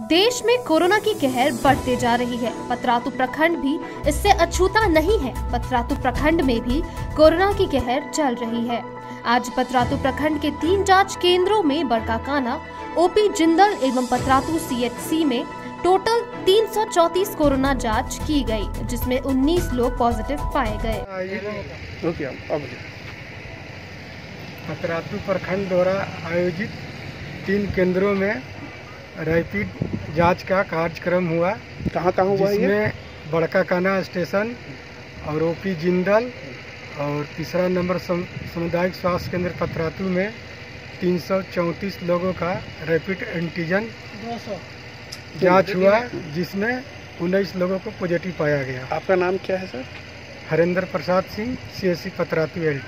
देश में कोरोना की कहर बढ़ते जा रही है। पतरातु प्रखंड भी इससे अछूता नहीं है। पतरातु प्रखंड में भी कोरोना की कहर चल रही है। आज पतरातु प्रखंड के तीन जाँच केंद्रों में बड़काकाना ओपी जिंदल एवं पतरातु सीएचसी में टोटल 334 कोरोना जाँच की गई जिसमें 19 लोग पॉजिटिव पाए गए। ओके अब पतरातू प्रखंड द्वारा आयोजित तीन केंद्रों में रैपिड जाँच का कार्यक्रम हुआ। कहाँ कहाँ हुआ ये? जिसमें बड़का काना स्टेशन और ओपी जिंदल और तीसरा नंबर सम, सामुदायिक स्वास्थ्य केंद्र पतरातू में 334 लोगों का रैपिड एंटीजन जाँच हुआ जिसमें 19 लोगों को पॉजिटिव पाया गया। आपका नाम क्या है sir? Harendra Prasad Singh C S C Patratu L